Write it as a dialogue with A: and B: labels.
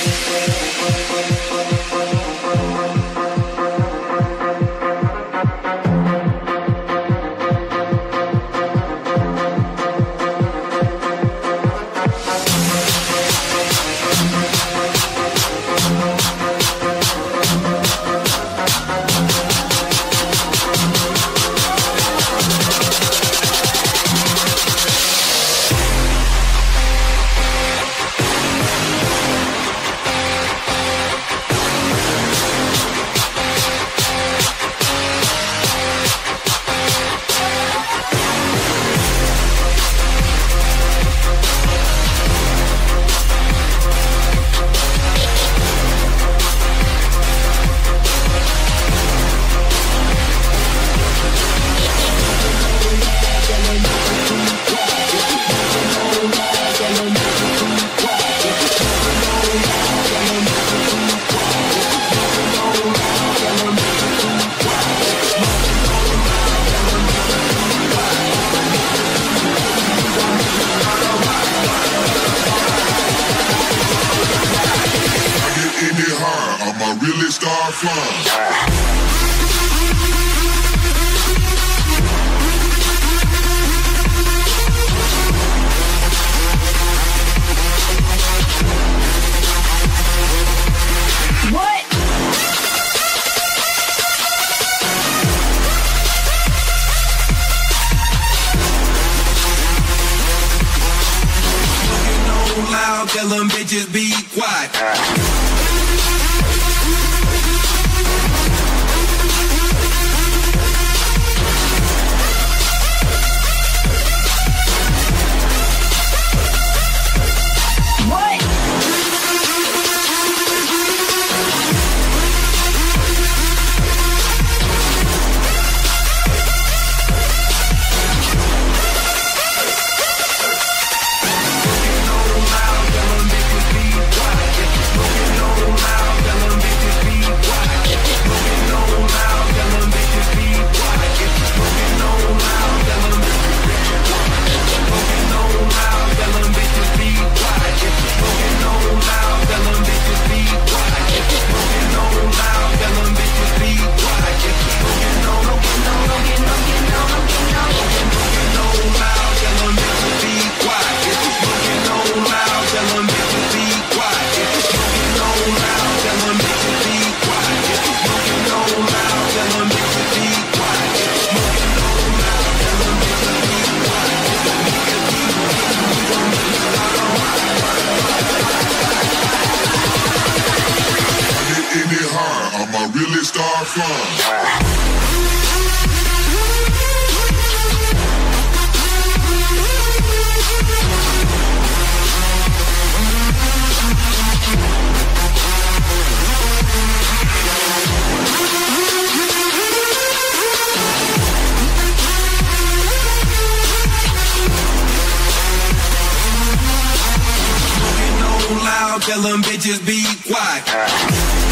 A: quên quên quên
B: i'm really start flying.
A: tell them bitches be quiet. Thank you.
B: I really start flying.
A: loud, tell them bitches be quiet.